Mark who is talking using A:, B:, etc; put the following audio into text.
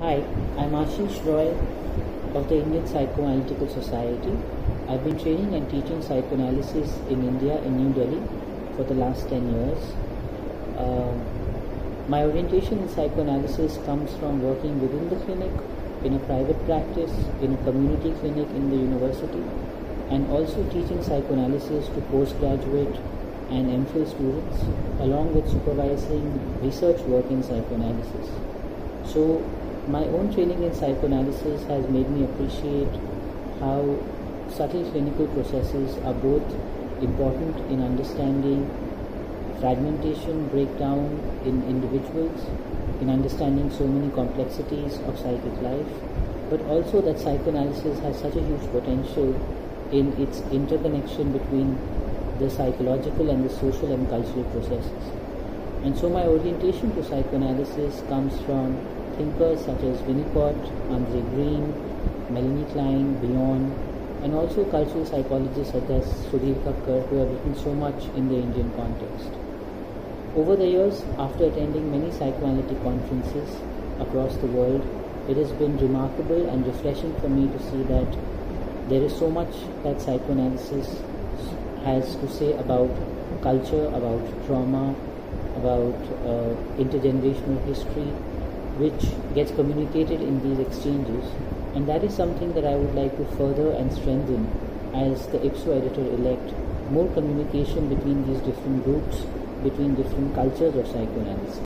A: Hi, I'm Ashis Roy of the Indian Psychoanalytical Society. I've been training and teaching psychoanalysis in India, in New Delhi, for the last 10 years. Um, my orientation in psychoanalysis comes from working within the clinic, in a private practice, in a community clinic in the university, and also teaching psychoanalysis to postgraduate and MPhil students, along with supervising research work in psychoanalysis. So, my own training in psychoanalysis has made me appreciate how subtle clinical processes are both important in understanding fragmentation, breakdown in individuals, in understanding so many complexities of psychic life, but also that psychoanalysis has such a huge potential in its interconnection between the psychological and the social and cultural processes. And so my orientation to psychoanalysis comes from thinkers such as Winnicott, Andre Green, Melanie Klein, Bion, and also cultural psychologists such as Sudhir Kakar who have written so much in the Indian context. Over the years, after attending many psychoanalytic conferences across the world, it has been remarkable and refreshing for me to see that there is so much that psychoanalysis has to say about culture, about trauma, about uh, intergenerational history, which gets communicated in these exchanges. And that is something that I would like to further and strengthen as the IPSO editor elect more communication between these different groups, between different cultures of psychoanalysis.